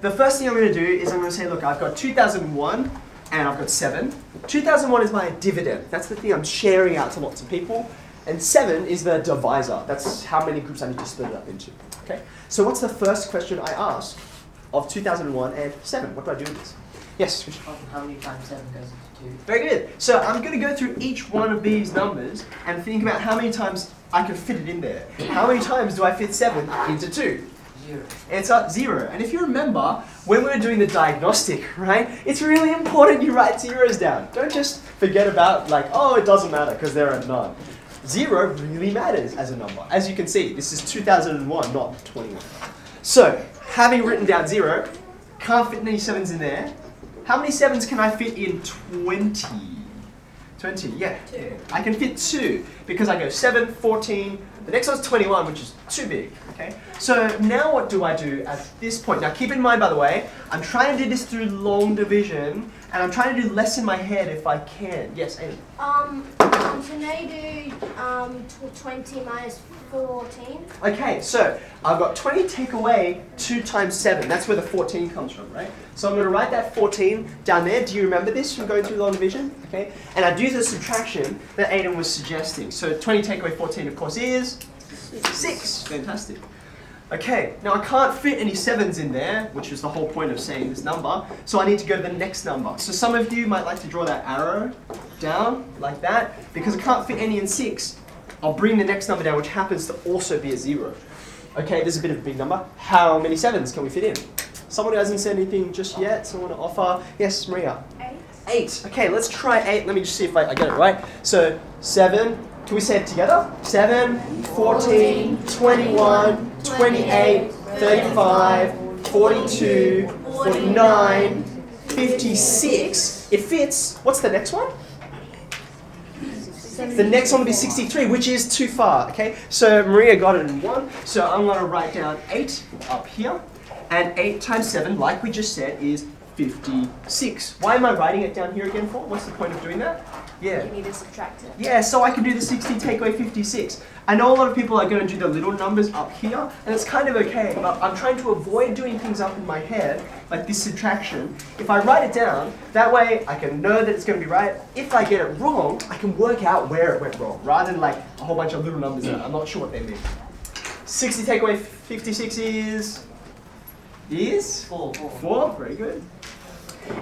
The first thing I'm going to do is I'm going to say, look, I've got 2001 and I've got 7. 2001 is my dividend. That's the thing I'm sharing out to lots of people. And 7 is the divisor. That's how many groups I need to split it up into. Okay? So what's the first question I ask of 2001 and 7? What do I do with this? Yes? How many times 7 goes into 2? Very good. So I'm going to go through each one of these numbers and think about how many times I can fit it in there. How many times do I fit 7 into 2? Zero. Answer zero. And if you remember, when we were doing the diagnostic, right, it's really important you write zeros down. Don't just forget about, like, oh, it doesn't matter because there are none. Zero really matters as a number. As you can see, this is 2001, not 21. So, having written down zero, can't fit any sevens in there. How many sevens can I fit in 20? 20, yeah. Two. I can fit two because I go 7, 14, the next one's 21, which is too big, okay? So now what do I do at this point? Now keep in mind, by the way, I'm trying to do this through long division, and I'm trying to do less in my head if I can. Yes, Amy? Um, um, can they do um, 20 minus 14? Okay, so I've got 20 take away 2 times 7. That's where the 14 comes from, right? So I'm going to write that 14 down there. Do you remember this from going through long division? Okay, and I do the subtraction that Aiden was suggesting. So 20 take away 14, of course, is 6. Fantastic. Okay, now I can't fit any 7s in there, which is the whole point of saying this number, so I need to go to the next number. So some of you might like to draw that arrow down, like that, because I can't fit any in 6. I'll bring the next number down, which happens to also be a 0. Okay, this is a bit of a big number. How many 7s can we fit in? Someone who hasn't said anything just yet, someone to offer? Yes, Maria? 8. 8. Okay, let's try 8. Let me just see if I, I get it right. So 7, can we say it together? 7, 14, 21, 28, 35, 42, 49, 56. It fits. What's the next one? The next one will be 63, which is too far, okay? So Maria got it in 1, so I'm going to write down 8 up here. And 8 times 7, like we just said, is 56. Why am I writing it down here again for? What's the point of doing that? Yeah. You need to subtract it. Yeah, so I can do the 60 take away 56. I know a lot of people are going to do the little numbers up here, and it's kind of okay, but I'm trying to avoid doing things up in my head, like this subtraction. If I write it down, that way I can know that it's going to be right. If I get it wrong, I can work out where it went wrong, rather than like a whole bunch of little numbers that I'm not sure what they mean. 60 take away 56 is... is? Four. Four, very good.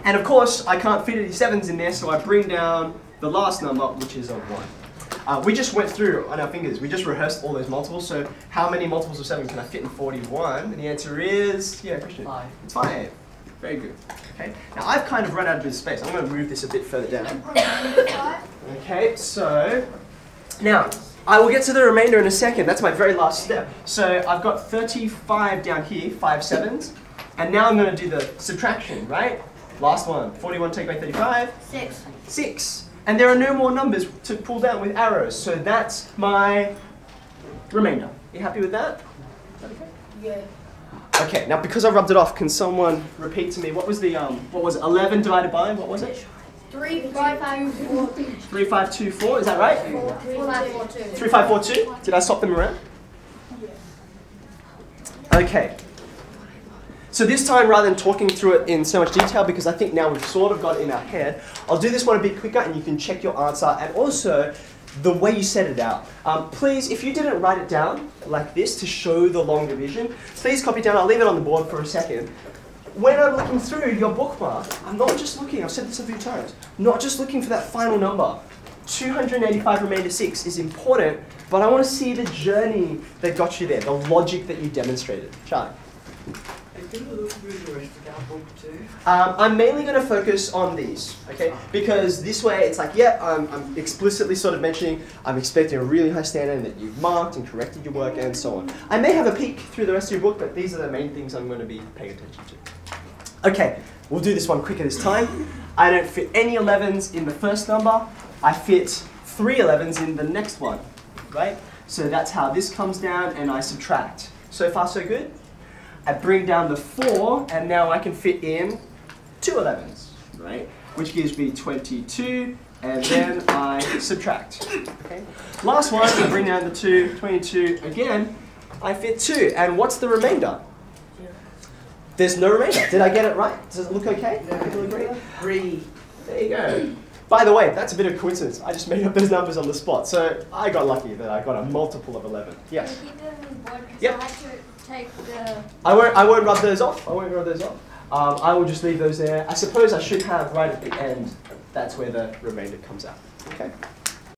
And of course, I can't fit any sevens in there, so I bring down the last number, which is a one. Uh, we just went through on our fingers, we just rehearsed all those multiples, so how many multiples of seven can I fit in 41? And the answer is, yeah, Christian? Five. It's five. Very good. Okay, now I've kind of run out of this space. I'm going to move this a bit further down. Okay, so now I will get to the remainder in a second. That's my very last step. So I've got 35 down here, five sevens, and now I'm going to do the subtraction, right? Last one. 41 take away 35. 6. Six. And there are no more numbers to pull down with arrows, so that's my remainder. You happy with that? Okay? Yeah. Okay, now because I rubbed it off, can someone repeat to me what was the um what was it? 11 divided by what was it? 3, 5, 5, 4, 3524, is that right? 3, 5, 4, 2. 3542? Did I swap them around? Okay. So this time, rather than talking through it in so much detail, because I think now we've sort of got it in our head, I'll do this one a bit quicker and you can check your answer and also the way you set it out. Um, please, if you didn't write it down like this to show the long division, please copy it down. I'll leave it on the board for a second. When I'm looking through your bookmark, I'm not just looking, I've said this a few times, not just looking for that final number. 285 remainder 6 is important, but I want to see the journey that got you there, the logic that you demonstrated. Charlie? I think we'll look through the rest of our book too. Um, I'm mainly going to focus on these, okay? Because this way it's like, yeah, I'm, I'm explicitly sort of mentioning I'm expecting a really high standard and that you've marked and corrected your work and so on. I may have a peek through the rest of your book, but these are the main things I'm going to be paying attention to. Okay, we'll do this one quicker this time. I don't fit any 11s in the first number. I fit three 11s in the next one, right? So that's how this comes down and I subtract. So far so good? I bring down the 4 and now I can fit in two 11s, right? Which gives me 22 and then I subtract. Okay. Last one, I bring down the 2, 22 again, I fit 2. And what's the remainder? There's no remainder. Did I get it right? Does it look okay? Yeah. People agree? Three. There you go. By the way, that's a bit of coincidence. I just made up those numbers on the spot. So I got lucky that I got a multiple of 11. Yes. Can you keep them in board? Because Yep. I take the. I won't, I won't rub those off. I won't rub those off. Um, I will just leave those there. I suppose I should have right at the end, that's where the remainder comes out. Okay?